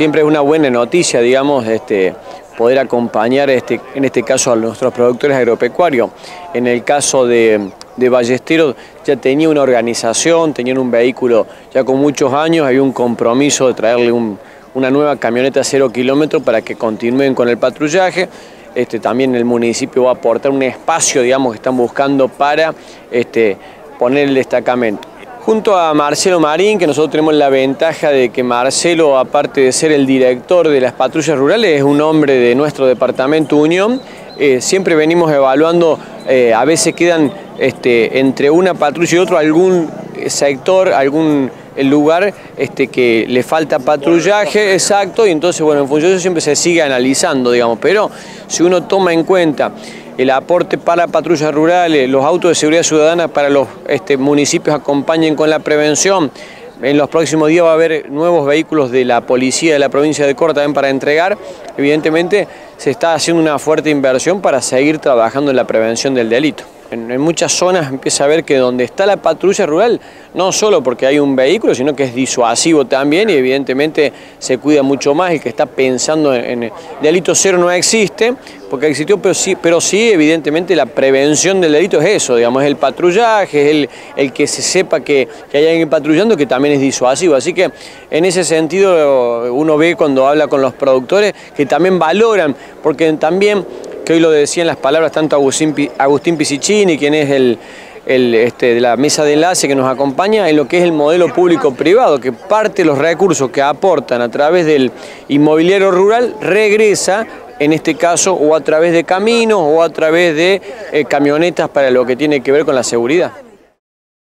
Siempre es una buena noticia, digamos, este, poder acompañar este, en este caso a nuestros productores agropecuarios. En el caso de, de Ballesteros ya tenía una organización, tenían un vehículo ya con muchos años, hay un compromiso de traerle una nueva camioneta cero kilómetros para que continúen con el patrullaje. Este, también el municipio va a aportar un espacio, digamos, que están buscando para poner el destacamento. Junto a Marcelo Marín, que nosotros tenemos la ventaja de que Marcelo, aparte de ser el director de las patrullas rurales, es un hombre de nuestro departamento Unión. Eh, siempre venimos evaluando, eh, a veces quedan este, entre una patrulla y otro algún sector, algún lugar este, que le falta patrullaje, exacto, y entonces, bueno, en función de eso siempre se sigue analizando, digamos, pero si uno toma en cuenta el aporte para patrullas rurales, los autos de seguridad ciudadana para los este, municipios acompañen con la prevención. En los próximos días va a haber nuevos vehículos de la policía de la provincia de Córdoba también para entregar. Evidentemente se está haciendo una fuerte inversión para seguir trabajando en la prevención del delito. En, muchas zonas empieza a ver que donde está la patrulla rural, no solo porque hay un vehículo, sino que es disuasivo también y evidentemente se cuida mucho más. El que está pensando en, el delito cero no existe, porque existió, pero sí, pero sí, evidentemente la prevención del delito es eso, digamos, es el patrullaje, es el, el que se sepa que, que, hay alguien patrullando que también es disuasivo. Así que en ese sentido uno ve cuando habla con los productores que también valoran, porque también que hoy lo decían las palabras tanto Agustín, Agustín quien es el, este, la mesa de enlace que nos acompaña, en lo que es el modelo público-privado, que parte de los recursos que aportan a través del inmobiliario rural regresa en este caso o a través de caminos o a través de eh, camionetas para lo que tiene que ver con la seguridad.